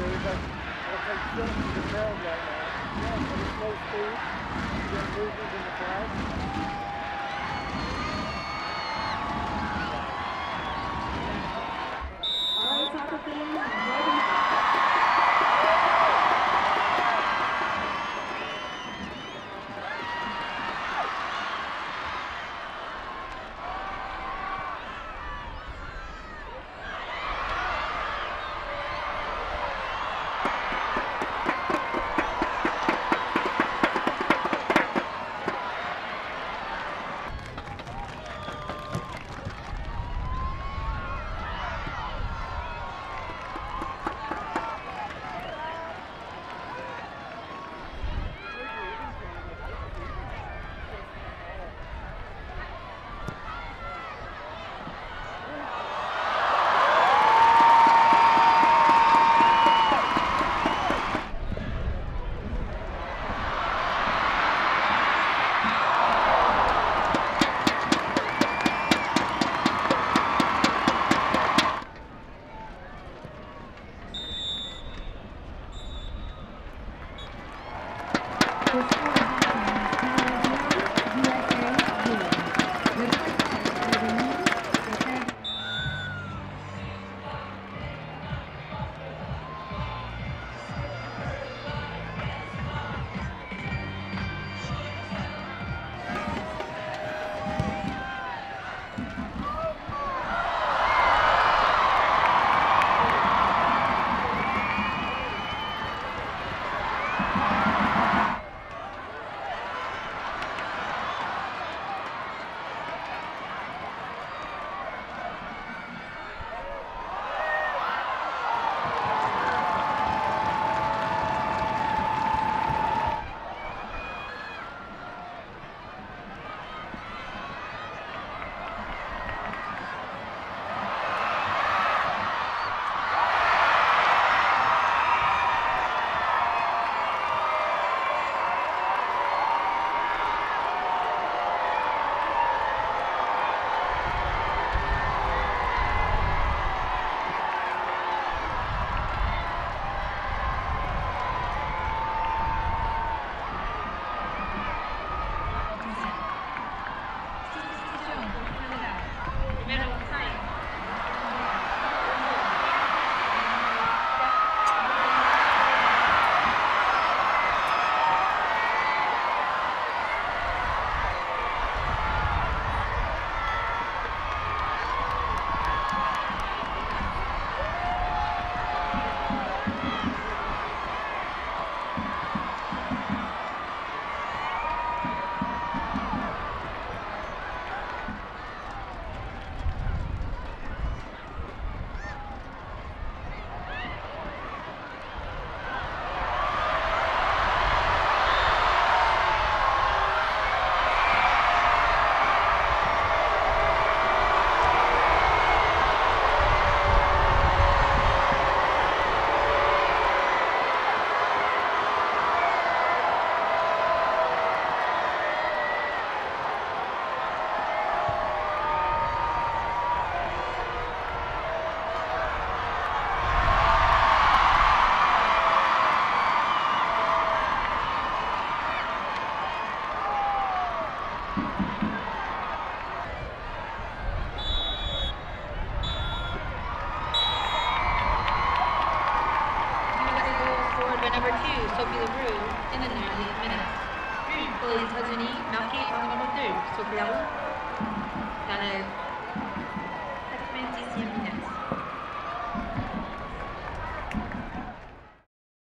there is like, it'll take six to the crowd right now. Yeah, it's slow speed. You get movement in the crowd. Thank you. number two, Sydney Leroux, in the 90th minute. Pour les États-Unis, marqué par le numéro 2, Sydney Leroux. Dans